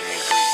listening, please.